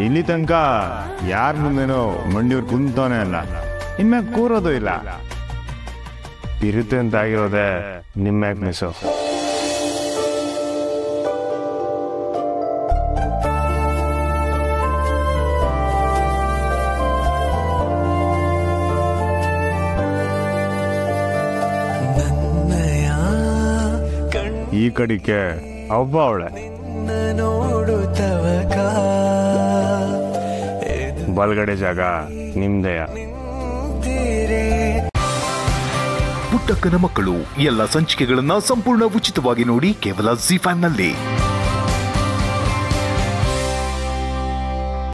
ಇಲ್ಲಿ ತನಕ ಯಾರ ಮುಂದೆನೋ ಮಂಡಿಯವ್ರು ಕುಂತವನೇ ಅಲ್ಲ ಇನ್ಮ್ಯಾಗ ಕೂರೋದು ಇಲ್ಲ. ಇರುತ್ತೆ ಅಂತ ಆಗಿರೋದೆ ನಿಮ್ಮ್ಯಾಗ ಈ ಕಡಿಕೆ ಒಬ್ಬ ಅವಳೆ. ಕಣ್ಣ ನೋಡುತ್ತವಕ ಬಲ್ಗಡೆ ಜಾಗ ನಿಮ್ದೆಯ ಪುಟ್ಟಕ್ಕನ ಮಕ್ಕಳು ಎಲ್ಲ ಸಂಚಿಕೆಗಳನ್ನ ಸಂಪೂರ್ಣ ಉಚಿತವಾಗಿ ನೋಡಿ ಕೇವಲ ಜಿ ನಲ್ಲಿ.